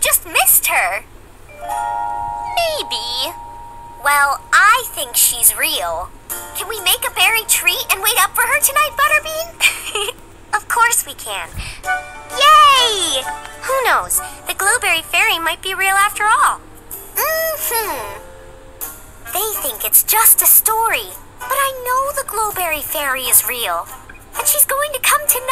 just missed her. Maybe. Well, I think she's real. Can we make a berry treat and wait up for her tonight, Butterbean? of course we can. Yay! Who knows? The Glowberry Fairy might be real after all. Mm-hmm. They think it's just a story, but I know the Glowberry Fairy is real. And she's going to come tonight.